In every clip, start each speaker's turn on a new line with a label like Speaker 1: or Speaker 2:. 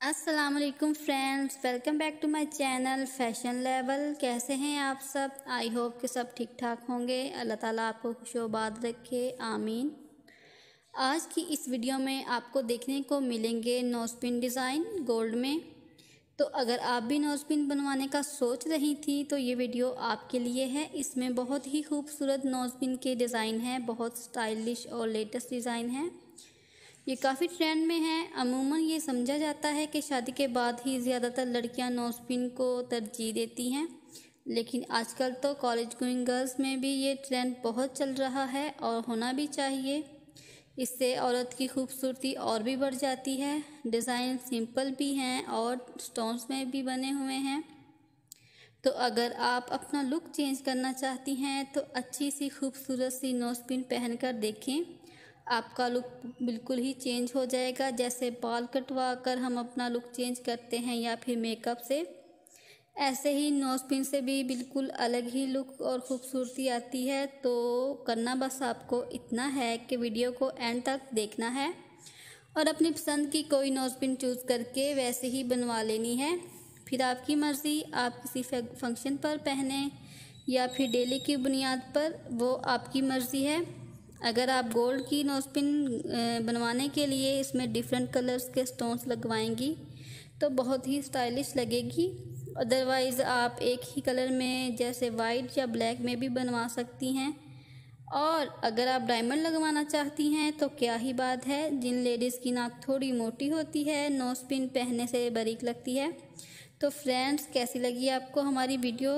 Speaker 1: अस्सलाम वालेकुम friends welcome back to my channel fashion level कैसे हैं आप सब? आई होप कि सब ठीक ठाक होंगे। अल्लाह ताला आपको खुशोबाद रखे। आमीन। आज की इस वीडियो में आपको देखने को मिलेंगे नोस्पिन डिज़ाइन गोल्ड में। तो अगर आप भी नोस्पिन बनवाने का सोच रही थी तो ये वीडियो आपके लिए है। इसमें बहुत ही खूबसूरत नोस्पिन के डिज़ाइन हैं, बहुत स्टाइलिश और लेटेस्ट डिज़ाइन हैं। ये काफ़ी ट्रेंड में है। अमूमन ये समझा जाता है कि शादी के बाद ही ज़्यादातर लड़कियाँ नोस्पिन को तरजीह देती हैं। लेकिन आजकल तो कॉलेज गोइंग गर्ल्स में भी ये ट्रेंड बहुत चल रहा है और होना भी चाहिए। इससे औरत की खूबसूरती और भी बढ़ जाती है। डिज़ाइन सिंपल भी हैं और स्टोन्स में भी बने हुए हैं। तो अगर आप अपना लुक चेंज करना चाहती हैं तो अच्छी सी, खूबसूरत सी नोस्पिन पहन कर देखें। आपका लुक बिल्कुल ही चेंज हो जाएगा। जैसे बाल कटवा कर हम अपना लुक चेंज करते हैं या फिर मेकअप से। ऐसे ही नोज़ पिन से भी बिल्कुल अलग ही लुक और ख़ूबसूरती आती है। तो करना बस आपको इतना है कि वीडियो को एंड तक देखना है। और अपनी पसंद की कोई नोज़ पिन चूज़ करके वैसे ही बनवा लेनी है। फिर आपकी मर्ज़ी, आप किसी फ़ंक्शन पर पहने या फिर डेली की बुनियाद पर, वो आपकी मर्ज़ी है। अगर आप गोल्ड की नोजपिन बनवाने के लिए इसमें डिफरेंट कलर्स के स्टोन्स लगवाएँगी तो बहुत ही स्टाइलिश लगेगी। अदरवाइज़ आप एक ही कलर में जैसे वाइट या ब्लैक में भी बनवा सकती हैं। और अगर आप डायमंड लगवाना चाहती हैं तो क्या ही बात है। जिन लेडीज़ की नाक थोड़ी मोटी होती है नोस्पिन पहनने से बारीक लगती है। तो फ्रेंड्स, कैसी लगी आपको हमारी वीडियो?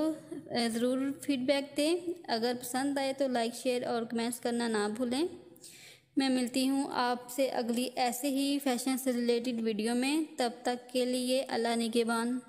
Speaker 1: ज़रूर फीडबैक दें। अगर पसंद आए तो लाइक, शेयर और कमेंट्स करना ना भूलें। मैं मिलती हूँ आपसे अगली ऐसे ही फ़ैशन से रिलेटेड वीडियो में। तब तक के लिए अल्लाह निगेबान।